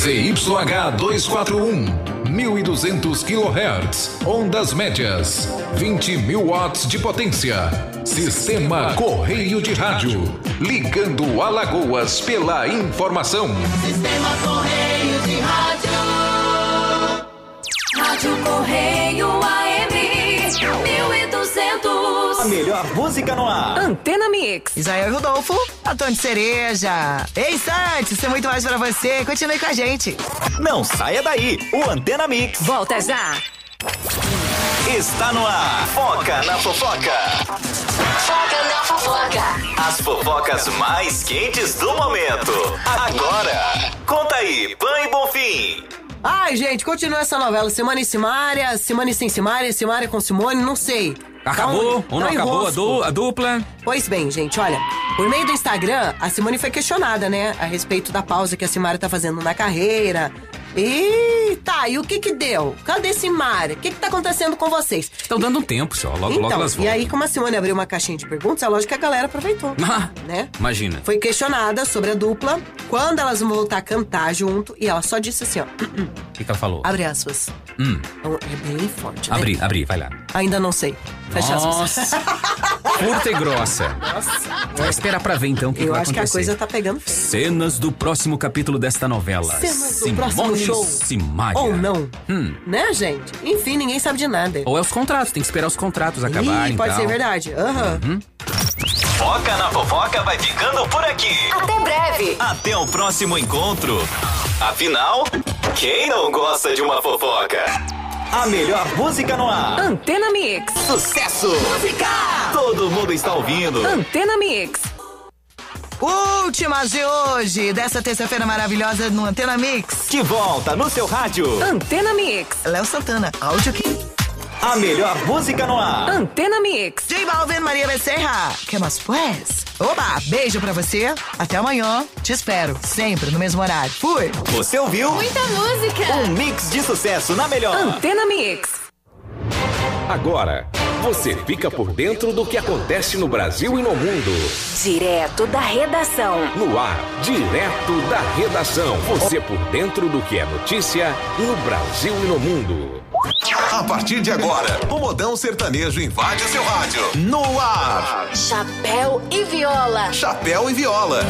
ZYH 241, 1200 kHz, ondas médias, 20 mil watts de potência. Sistema Correio de Rádio, ligando Alagoas pela informação. Sistema Correio de Rádio. Rádio Correio AM 1200. A melhor música no ar. Antena Mix. Israel Rodolfo, Antônio Cereja. Ei, Santos, tem muito mais pra você. Continue com a gente. Não saia daí. O Antena Mix Volta já. está no ar. Foca na fofoca. Foca na fofoca. As fofocas mais quentes do momento. Agora. Conta aí, Pan e Bonfim. Ai, gente, continua essa novela. Simone e Simária, Simone sem Simária, Simária com Simone, não sei. Acabou? Tá um- ou não tá acabou a, du- a dupla? Pois bem, gente, olha. Por meio do Instagram, a Simone foi questionada, né? A respeito da pausa que a Simária tá fazendo na carreira. E tá, e o que que deu? Cadê Simária? O que que tá acontecendo com vocês? Estão dando um tempo só, logo, logo então, elas e voltam. aí, como a Simone abriu uma caixinha de perguntas, é lógico que a galera aproveitou. Ah, né? Imagina. Foi questionada sobre a dupla, quando elas vão voltar a cantar junto, e ela só disse assim, ó. Que, que ela falou? Abre aspas. Hum, Então, é bem forte, né? abri, abri, vai lá. Ainda não sei. Fecha aspas. Nossa. Curta e grossa. Vai esperar pra ver então o que, que Eu vai acho que a acontecer. coisa tá pegando feio. Cenas do próximo capítulo desta novela. Cenas do Simone próximo show. Simaria. Ou não. Hum. Né, gente? Enfim, ninguém sabe de nada. Ou é os contratos, tem que esperar os contratos acabarem Ih, pode tal. ser verdade. Aham. Foca na fofoca vai ficando por aqui. Até breve. Até o próximo encontro. Afinal, quem não gosta de uma fofoca? A melhor música no ar. Antena Mix. Sucesso! Música! Todo mundo está ouvindo. Antena Mix. Últimas de hoje, dessa terça-feira maravilhosa no Antena Mix. Que volta no seu rádio. Antena Mix. Léo Santana, áudio aqui. A melhor música no ar. Antena Mix. J Balvin, Maria Becerra. Que mais pues? Oba, beijo pra você. Até amanhã. Te espero, sempre no mesmo horário. Fui. Você ouviu? Muita música. Um mix de sucesso na melhor. Antena Mix. Agora, você fica por dentro do que acontece no Brasil e no mundo. Direto da redação. No ar, direto da redação. Você por dentro do que é notícia no Brasil e no mundo. A partir de agora, o modão sertanejo invade o seu rádio. No ar, Chapéu e viola. Chapéu e Viola.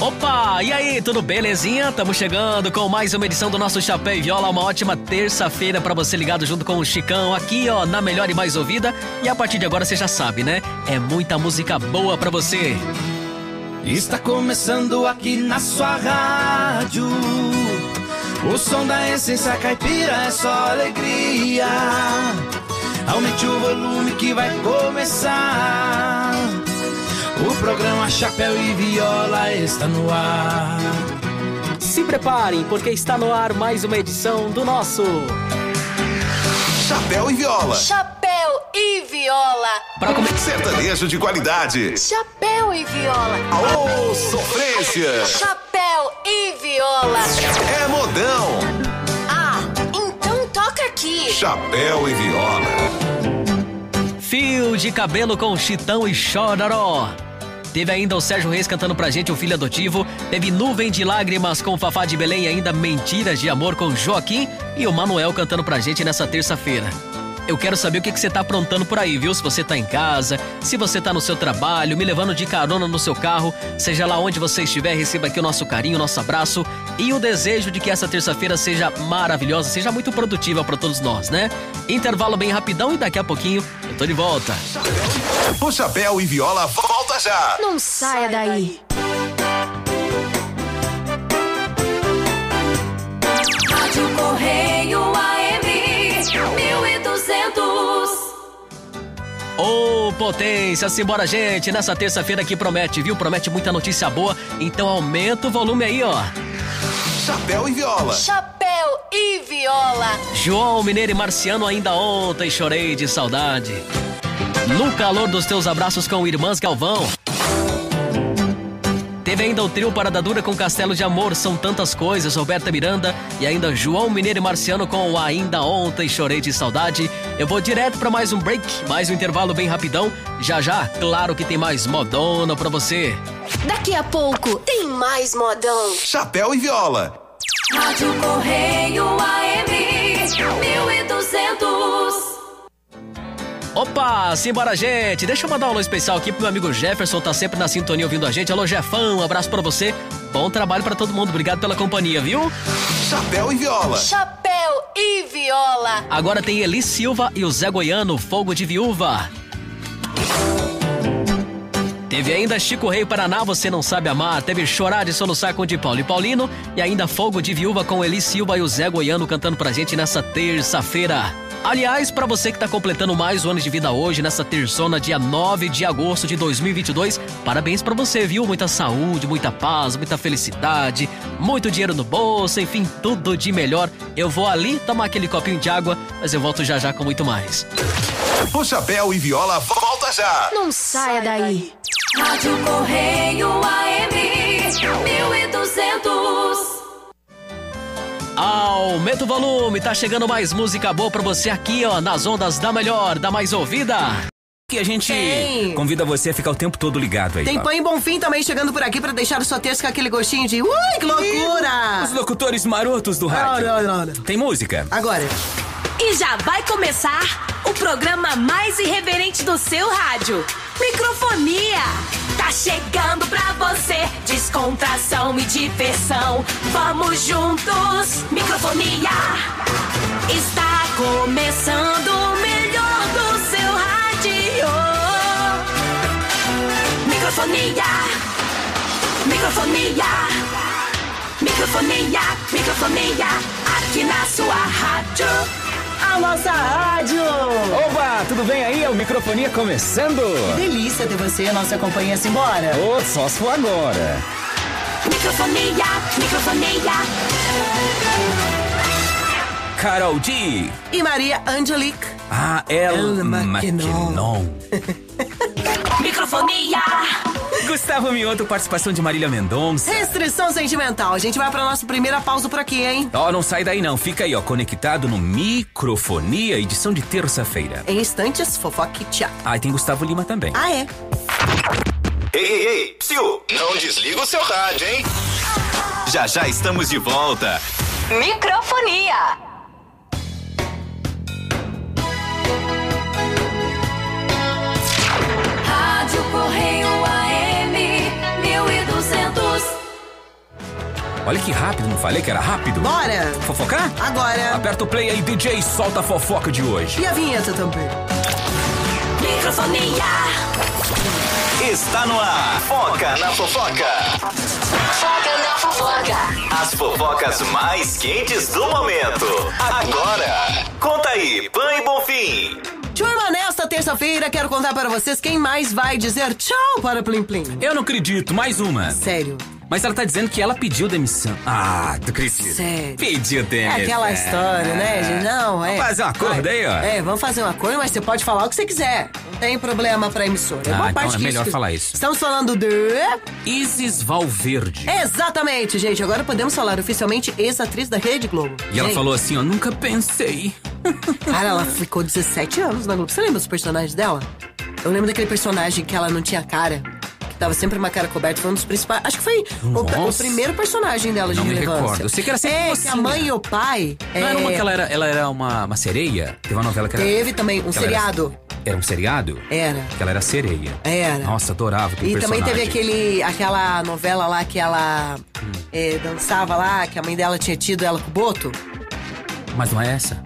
Opa, e aí, tudo belezinha? Estamos chegando com mais uma edição do nosso Chapéu e Viola, uma ótima terça-feira pra você ligado junto com o Chicão aqui, ó, na melhor e mais ouvida. E a partir de agora você já sabe, né? É muita música boa pra você. Está começando aqui na sua rádio. O som da essência caipira é só alegria. Aumente o volume que vai começar. O programa Chapéu e Viola está no ar. Se preparem, porque está no ar mais uma edição do nosso. Chapéu e Viola. Chapéu e viola. Pra come... Sertanejo de qualidade. Chapéu e viola. Aô, sofrência. Chapéu e viola. É modão. Ah, então toca aqui. Chapéu e Viola. Fio de cabelo com Chitão e Chororó. Teve ainda o Sérgio Reis cantando pra gente o filho adotivo. Teve Nuvem de Lágrimas com Fafá de Belém e ainda Mentiras de Amor com Joaquim. E o Manuel cantando pra gente nessa terça-feira. Eu quero saber o que, que você tá aprontando por aí, viu? Se você tá em casa, se você tá no seu trabalho, me levando de carona no seu carro, seja lá onde você estiver, receba aqui o nosso carinho, o nosso abraço e o desejo de que essa terça-feira seja maravilhosa, seja muito produtiva pra todos nós, né? Intervalo bem rapidão e daqui a pouquinho eu tô de volta. O Chapéu e Viola volta já. Não saia daí. Ô, potência, simbora, gente. Nessa terça-feira aqui promete, viu? Promete muita notícia boa. Então aumenta o volume aí, ó. Chapéu e Viola. Chapéu e viola. João Mineiro e Marciano, ainda ontem chorei de saudade. No calor dos teus abraços com Irmãs Galvão. Teve ainda o trio Parada Dura com Castelo de Amor, são tantas coisas, Roberta Miranda e ainda João Mineiro e Marciano com o Ainda Ontem Chorei de Saudade. Eu vou direto pra mais um break, mais um intervalo bem rapidão. Já já, claro que tem mais modona pra você. Daqui a pouco tem mais modão. Chapéu e Viola. Rádio Correio AM 1200. Opa, simbora gente! Deixa eu mandar um alô especial aqui pro meu amigo Jefferson, tá sempre na sintonia ouvindo a gente. Alô Jefão, um abraço pra você. Bom trabalho pra todo mundo, obrigado pela companhia, viu? Chapéu e viola. Chapéu e viola. Agora tem Eli Silva e o Zé Goiano, Fogo de Viúva. Teve ainda Chico Rei Paraná, Você Não Sabe Amar. Teve Chorar de Soluçar com o de Paulo e Paulino. E ainda Fogo de Viúva com Eli Silva e o Zé Goiano cantando pra gente nessa terça-feira. Aliás, pra você que tá completando mais um ano de vida hoje, nessa terçona, dia 9 de agosto de 2022, parabéns pra você, viu? Muita saúde, muita paz, muita felicidade, muito dinheiro no bolso, enfim, tudo de melhor. Eu vou ali tomar aquele copinho de água, mas eu volto já já com muito mais. O Chapéu e Viola volta já. Não saia daí. Rádio Correio AM 1200. Aumenta o volume, tá chegando mais música boa pra você aqui, ó, nas ondas da melhor, da mais ouvida. Que a gente Tem. convida você a ficar o tempo todo ligado aí. Tem ó. Pão e Bonfim também chegando por aqui pra deixar o sua terça com aquele gostinho de. Ui, que loucura! Os locutores marotos do rádio. Não, não, não. Tem música? Agora. E já vai começar o programa mais irreverente do seu rádio. Microfonia. Tá chegando pra você descontração e diversão. Vamos juntos. Microfonia. Está começando o melhor do seu rádio. Microfonia. Microfonia. Microfonia. Microfonia. Aqui na sua rádio. A nossa rádio! Oba, tudo bem aí? É o microfonia começando. Delícia ter você, nossa companhia simbora. Ô, só se for agora. Microfonia, microfonia. Carol D. E Maria Angelique. Ah, El, El Maquinon. Maquinon. Microfonia. Gustavo Mioto, participação de Marília Mendonça. Restrição sentimental. A gente vai pra nossa primeira pausa por aqui, hein? Ó, não sai daí não. Fica aí, ó, conectado no Microfonia, edição de terça-feira. Em instantes, fofoque tchau. Ah, e tem Gustavo Lima também. Ah, é? Ei, ei, ei, psiu, não desliga o seu rádio, hein? Já já estamos de volta. Microfonia. Rádio Correio Olha que rápido, não falei que era rápido? Bora! Fofocar? Agora. Aperta o play aí, DJ, solta a fofoca de hoje. E a vinheta também. Microfonia. Está no ar. Foca na fofoca. Foca na fofoca. As fofocas mais quentes do momento. Agora. Conta aí, Pan e Bonfim. Turma, nesta terça-feira quero contar para vocês quem mais vai dizer tchau para Plim Plim. Eu não acredito, mais uma. Sério. Mas ela tá dizendo que ela pediu demissão. Ah, tu acredita? Sério. Pediu É demissão. aquela história, né, gente? Não, é. Vamos fazer um acordo Vai. aí, ó. É, vamos fazer um acordo, mas você pode falar o que você quiser. Não tem problema pra emissora. Ah, Boa então parte é melhor falar isso. Estamos falando de. Isis Valverde. Exatamente, gente. Agora podemos falar oficialmente ex-atriz da Rede Globo. E ela Gente, falou assim, ó, nunca pensei. Cara, ela ficou 17 anos na Globo. Você lembra dos personagens dela? Eu lembro daquele personagem que ela não tinha cara. Tava sempre uma cara coberta. Foi um dos principais. Acho que foi o, o primeiro personagem dela de Não me relevância. recordo. Eu sei que era sempre É, que a mãe e o pai. Não é, era uma que ela era, ela era uma, uma sereia? Teve uma novela que era... Teve também um era- seriado. Era, um seriado? Era. Que ela era sereia. Era. Nossa, adorava aquele E também personagem. teve aquele, aquela novela lá que ela é, dançava lá, que a mãe dela tinha tido ela com o Boto. Mas não é essa?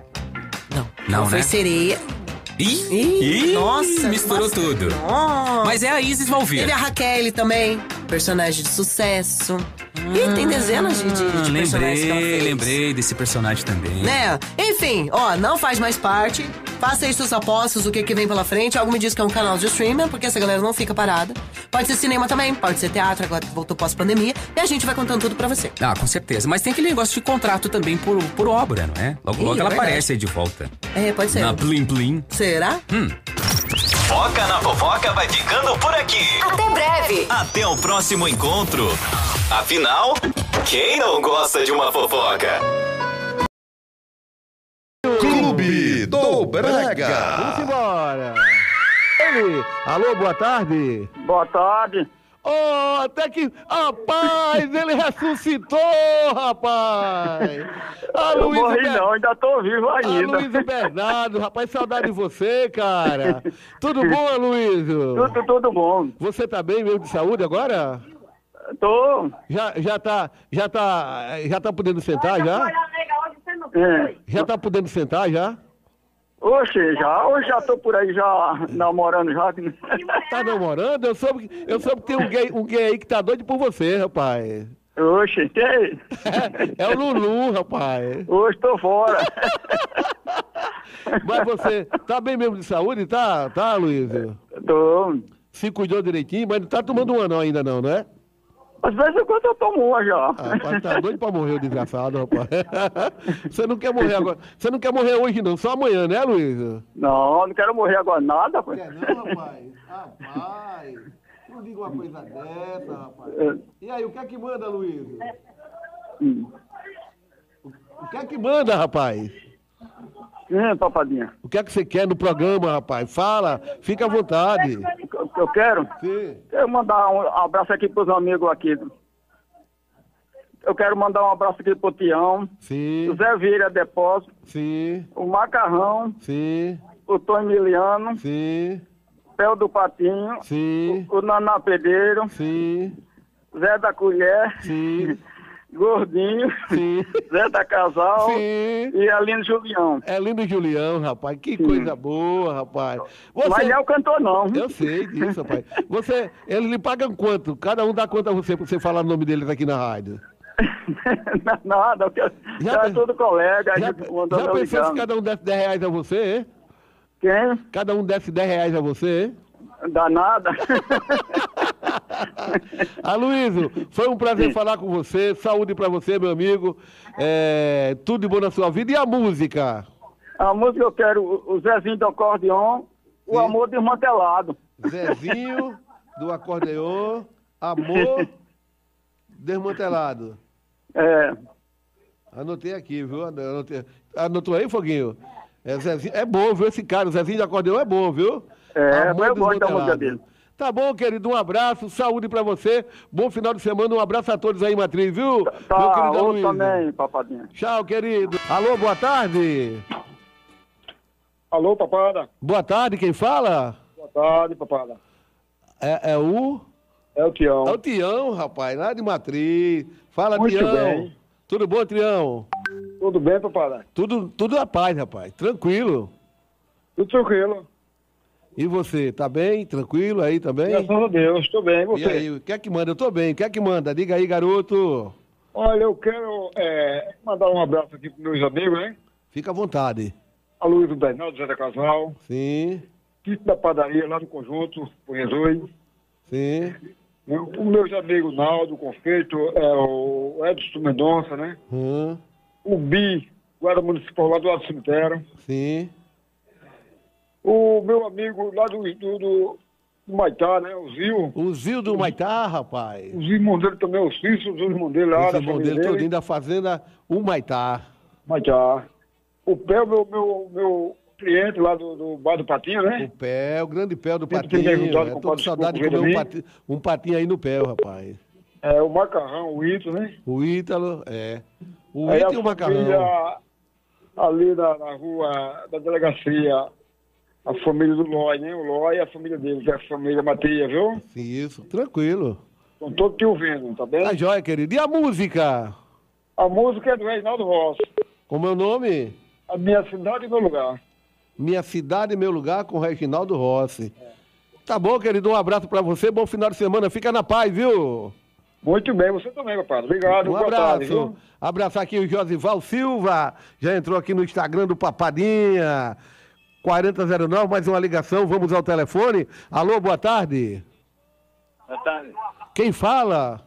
Não. Não, foi né? sereia. Ih, Ih, ih, nossa, misturou nossa. tudo. Nossa. Mas é a Isis Teve Valverde. a Raquel também, personagem de sucesso. e tem dezenas de, de, de personagens que ela lembrei, fez. lembrei desse personagem também. Né? Enfim, ó, não faz mais parte. Faça aí suas apostas, o que, que vem pela frente. Algo me diz que é um canal de streaming, porque essa galera não fica parada. Pode ser cinema também, pode ser teatro, agora que voltou pós-pandemia. E a gente vai contando tudo pra você. Ah, com certeza. Mas tem aquele negócio de contrato também por, por obra, não é? Logo, Ih, logo ela verdade. aparece aí de volta. É, pode ser. Na Plim Plim. Será? Foca na fofoca vai ficando por aqui. Até breve. Até o próximo encontro. Afinal, quem não gosta de uma fofoca? Brega. Vamos embora. Ele, alô, boa tarde. Boa tarde. Oh, até que. Rapaz, ele ressuscitou, rapaz! Eu morri não, ainda tô vivo ainda. Aloysio Bernardo, rapaz, saudade de você, cara. Tudo bom, Aloysio? Tudo, tudo bom. Você tá bem mesmo de saúde agora? Tô. Já, já tá, já tá, já tá podendo sentar já? É. Já tá podendo sentar já? Oxe, já, hoje já tô por aí já namorando já. Tá namorando? Eu soube, que- eu soube que tem um gay, um gay aí que tá doido por você, rapaz. Oxe, tem. É o Lulu, rapaz. Hoje tô fora. Mas você tá bem mesmo de saúde, tá, tá, Luísio? Tô. Se cuidou direitinho, mas não tá tomando uma não ainda não, né? Às vezes em quando eu tomo uma já. Ah, rapaz, tá doido pra morrer o desgraçado, rapaz. Você não quer morrer agora. Você não quer morrer hoje não, só amanhã, né, Luísio? Não, não quero morrer agora nada. rapaz. não, rapaz? Rapaz, não diga uma coisa dessa, rapaz. E aí, o que é que manda, Luísio? Hum. O que é que manda, rapaz? Sim, papadinha. O que é que você quer no programa, rapaz? Fala, fica à vontade. Eu, eu quero? Sim. Quero mandar um abraço aqui pros amigos aqui. Eu quero mandar um abraço aqui pro Tião, Sim, o Zé Vira Depósito, sim, o Macarrão, sim, o Tom Emiliano, sim, Pel do Patinho, sim, o Naná Pedreiro, sim, Zé da Colher, sim, Gordinho, sim. Zé da Casal Sim. e Aline Julião. É lindo Julião, rapaz. Que coisa boa, rapaz. Você... Mas não é o cantor, não. Eu sei disso, rapaz. Você, eles lhe pagam quanto? Cada um dá quanto a você pra você falar o nome deles aqui na rádio? Nada, porque Já é tudo colega, Já, já pensou se cada um desse 10 reais a você? Quem? Cada um desse 10 reais a você? Dá nada. Aloysio, foi um prazer falar com você. Saúde pra você, meu amigo. É, tudo de bom na sua vida. E a música? A música eu quero o Zezinho do acordeon, o amor desmantelado. Zezinho do acordeon, Amor Desmantelado. É. Anotei aqui, viu? Anotei. Anotou aí, Foguinho? É, Zezinho, é bom, viu? Esse cara, o Zezinho de acordeon é bom, viu? É, Amor eu gosto da música dele. Tá bom, querido, um abraço, saúde pra você, bom final de semana, um abraço a todos aí, Matriz, viu? Meu Tá, querido outro Aloysio. também, papadinha. Tchau, querido. Alô, boa tarde. Alô, papada. Boa tarde, quem fala? Boa tarde, papada. É, é o... É o Tião. É o Tião, rapaz, lá de Matriz. Fala, Muito Tião. bem. Tudo bom, Tião? Tudo bem, papada? Tudo, tudo na paz, rapaz. Tranquilo. Tudo tranquilo. E você, tá bem? Tranquilo aí também? Graças a Deus, estou bem. E E você? aí, o que é que manda? Eu tô bem. O que é que manda? Diga aí, garoto. Olha, eu quero é, mandar um abraço aqui para meus amigos, né? Fica à vontade. A Luiz do Bernardo, Zé da Casal. Sim. Tito da Padaria, lá do Conjunto, por Jesus. Sim. Os meus amigos Naldo, Confeito, é, o Edson Mendonça, né? Hum, O Bi, guarda municipal lá do lado do cemitério. sim. O meu amigo lá do, do, do, Maitá, né? O Zil. O Zil do Maitá, rapaz. Os irmãos dele também, os filhos, os irmãos dele lá, dele dele. todinho da fazenda, o Maitá. Maitá. O Pé, meu, meu, meu cliente lá do, do Bar do Patinho, né? O pé, o grande pé do patinho. É, com tô com saudade de comer um, vem pati- um patinho aí no pé, rapaz. É, o Macarrão, o Ito, né? O Ítalo, é. O Ítalo e o Macarrão. Ali na, na rua da delegacia, a família do Lói, né? O Lói e a família dele, que é a família Matias, viu? Isso, tranquilo. Estão todos te ouvindo, tá bem? Tá jóia, querido. E a música? A música é do Reinaldo Rossi. Como é o nome? A minha cidade e meu lugar. Minha Cidade e Meu Lugar com Reginaldo Rossi. Tá bom, querido. Um abraço pra você. Bom final de semana. Fica na paz, viu? Muito bem, você também, papai. Obrigado, Um abraço. tarde, viu? Abraçar aqui o Josival Silva. Já entrou aqui no Instagram do Papadinha. 4009, mais uma ligação. Vamos ao telefone. Alô, boa tarde. Boa tarde. Quem fala?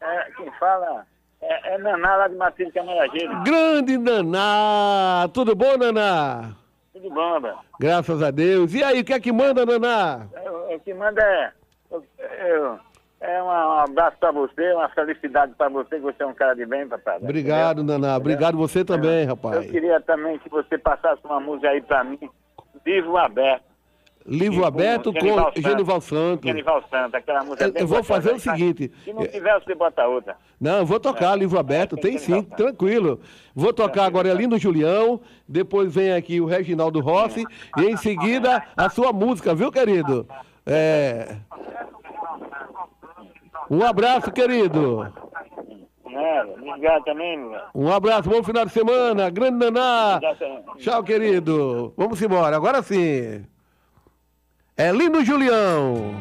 É, quem fala é, é Naná lá de Matilde Camarageiro. Grande Naná. Tudo bom, Naná? Tudo bom, velho? Graças a Deus. E aí, o que é que manda, Naná? O, o que manda é. eu- eu- é um, abraço pra você, uma felicidade pra você, que você é um cara de bem, papai. Obrigado, Naná. Obrigado você também, Eu rapaz. queria também que você passasse uma música aí pra mim, Vivo Aberto. Livro aberto com Genival Genival Santos. Genival Santos, aquela música Eu- eu vou fazer o seguinte, Se não eu- tiver, você bota outra. Não, eu vou tocar livro aberto, tem sim, tranquilo. Vou tocar agora ali no Julião, depois vem aqui o Reginaldo Rossi e em seguida a sua música, viu, querido? É... Um abraço, querido. Ligar também, meu. Um abraço, bom final de semana, grande Naná. Tchau, querido. Vamos embora, agora sim. É Lino Julião.